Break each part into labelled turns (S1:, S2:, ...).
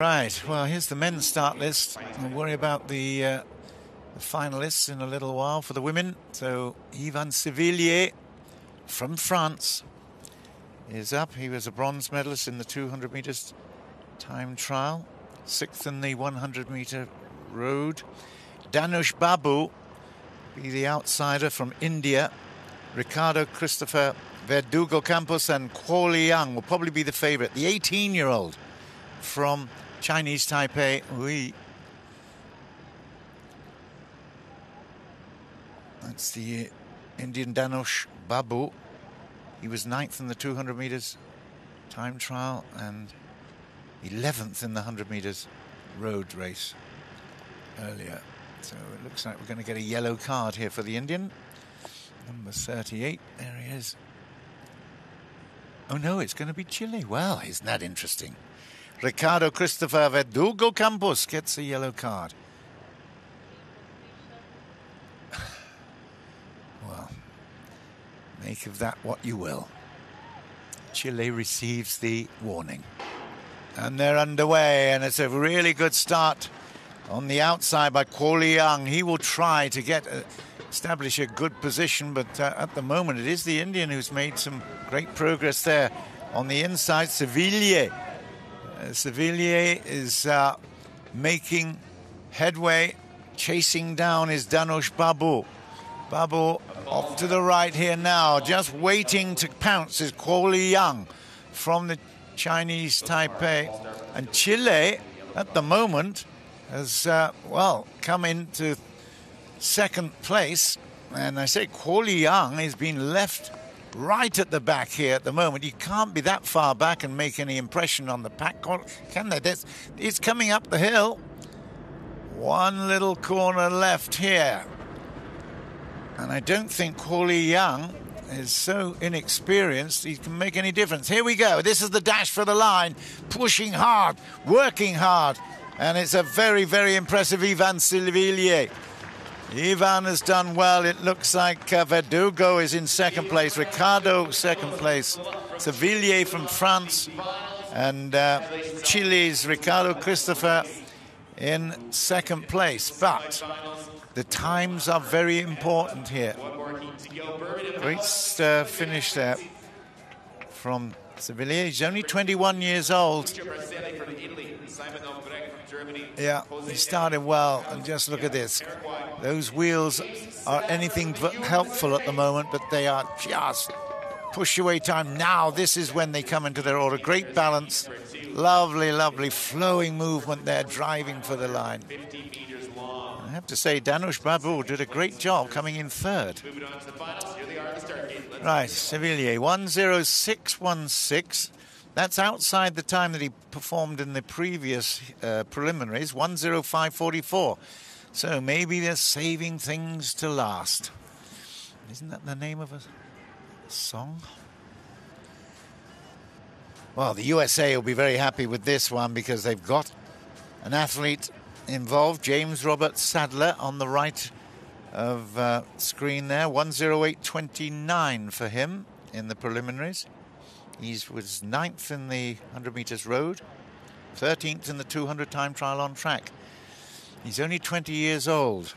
S1: Right, well, here's the men's start list. We'll worry about the, uh, the finalists in a little while for the women. So, Yvan Sivilier from France is up. He was a bronze medalist in the 200 meters time trial, sixth in the 100 meter road. Dhanush Babu, be the outsider from India. Ricardo Cristopher Verdugo Campos and Kuo Li-Yang will probably be the favorite. The 18 year old from Chinese Taipei. That's the Indian Dhanush Babu. He was ninth in the 200 meters time trial and 11th in the 100 meters road race earlier. So it looks like we're going to get a yellow card here for the Indian. Number 38, there he is. Oh no, it's going to be Chile. Well, isn't that interesting? Ricardo Cristopher Verdugo Campos gets a yellow card. well, make of that what you will. Chile receives the warning. And they're underway, and it's a really good start on the outside by Kuo Li-Yang. He will try to get a, establish a good position, but uh, at the moment it is the Indian who's made some great progress there. On the inside, Sivilier uh, Sivilier is uh, making headway, chasing down his Dhanush Babu. Babu off to the right here now, just waiting to pounce is Kuo Li-Yang from the Chinese Taipei. And Chile, at the moment, has, uh, well, come into second place. And I say Kuo Li-Yang has been left right at the back here at the moment. You can't be that far back and make any impression on the pack, can they? That's, it's coming up the hill. One little corner left here. And I don't think Kuo Young is so inexperienced he can make any difference. Here we go. This is the dash for the line. Pushing hard, working hard. And it's a very, very impressive Yvan Sivilier. Yvan has done well. It looks like uh, Verdugo is in second place, Ricardo second place, Sivilier from France, and uh, Chile's Ricardo Cristopher in second place. But the times are very important here. Great uh, finish there from Sivilier. He's only 21 years old. Yeah, he started well, and just look at this. Those wheels are anything but helpful at the moment, but they are just push away time. Now, this is when they come into their order. Great balance, lovely, lovely flowing movement there, driving for the line. I have to say, Dhanush Babu did a great job coming in third. Right, Sivilier, 10616. That's outside the time that he performed in the previous uh, preliminaries, 105.44. So maybe they're saving things to last. Isn't that the name of a song? Well, the USA will be very happy with this one because they've got an athlete involved, James Robert Sadler, on the right of uh, screen there, 108.29 for him in the preliminaries. He was ninth in the 100 metres road, 13th in the 200 time trial on track. He's only 20 years old.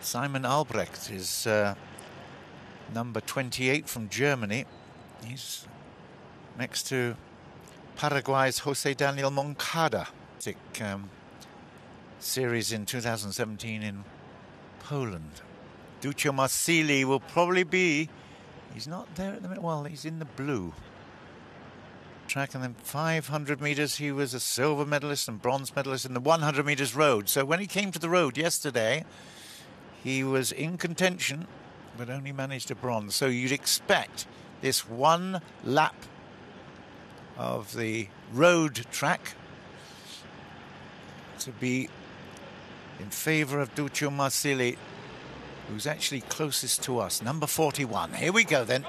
S1: Simon Albrecht is uh, number 28 from Germany. He's next to Paraguay's Jose Daniel Moncada. Um, series in 2017 in Poland. Duccio Marsili will probably be He's not there at the minute. Well, he's in the blue track. And then 500 metres, he was a silver medalist and bronze medalist in the 100 metres road. So when he came to the road yesterday, he was in contention, but only managed a bronze. So you'd expect this one lap of the road track to be in favour of Duccio Marsili who's actually closest to us, number 41. Here we go then.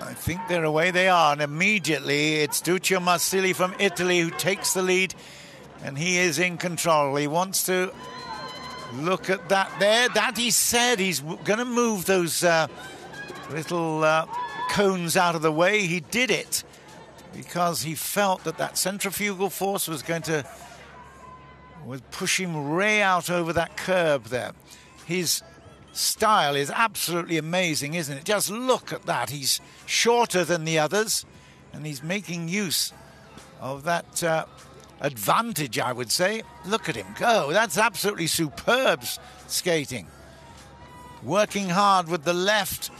S1: I think they're away they are, and immediately it's Duccio Marsili from Italy who takes the lead, and he is in control. He wants to look at that there. That he said he's going to move those uh, little uh, cones out of the way. He did it. because he felt that that centrifugal force was going to was push him way out over that curb there. His style is absolutely amazing, isn't it? Just look at that. He's shorter than the others, and he's making use of that uh, advantage, I would say. Look at him go. That's absolutely superb skating. Working hard with the left,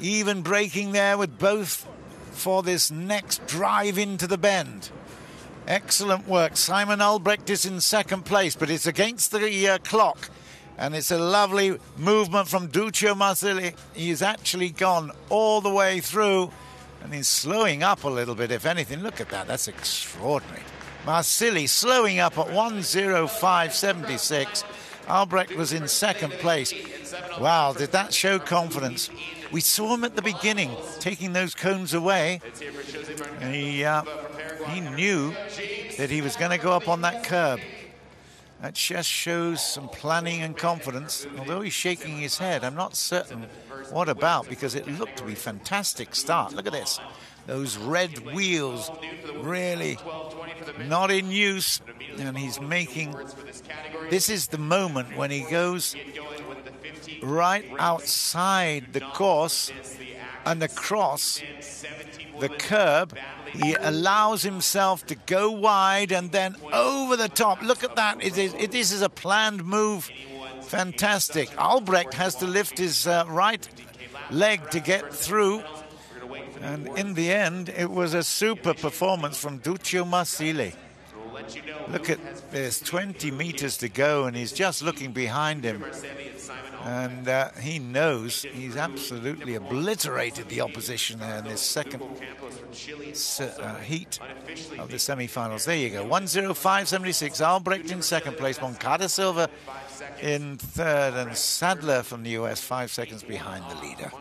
S1: even breaking there with both for this next drive into the bend. Excellent work. Simon Albrecht is in second place, but it's against the uh, clock. And it's a lovely movement from Duccio Marsili. He's actually gone all the way through and he's slowing up a little bit, if anything. Look at that. That's extraordinary. Marsili slowing up at 105.76. Albrecht was in second place. Wow, did that show confidence? We saw him at the beginning taking those cones away. He, uh, he knew that he was going to go up on that curb. That just shows some planning and confidence. Although he's shaking his head, I'm not certain what about because it looked to be fantastic start. Look at this. Those red wheels really not in use. And he's making this is the moment when he goes right outside the course and across the curb. He allows himself to go wide and then over the top. Look at that. It is, it, this is a planned move. Fantastic. Albrecht has to lift his uh, right leg to get through. And in the end, it was a super performance from Duccio Marsili. Look at there's 20 meters to go, and he's just looking behind him. And uh, he knows he's absolutely obliterated the opposition there in this second uh, heat of the semi-finals. There you go, 105.76. Albrecht in second place, Moncada Silva in third, and Sadler from the US five seconds behind the leader.